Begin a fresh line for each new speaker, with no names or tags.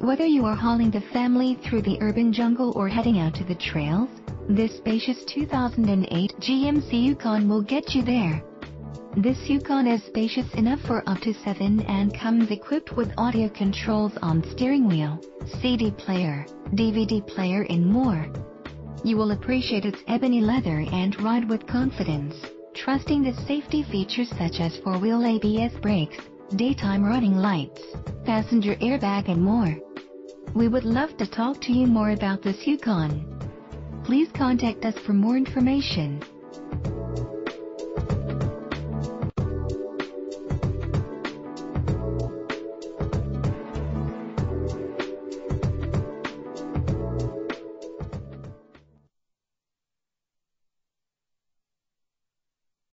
Whether you are hauling the family through the urban jungle or heading out to the trails, this spacious 2008 GMC Yukon will get you there. This Yukon is spacious enough for up to 7 and comes equipped with audio controls on steering wheel, CD player, DVD player and more. You will appreciate its ebony leather and ride with confidence, trusting the safety features such as 4-wheel ABS brakes, daytime running lights, passenger airbag and more. We would love to talk to you more about this Yukon. Please contact us for more information.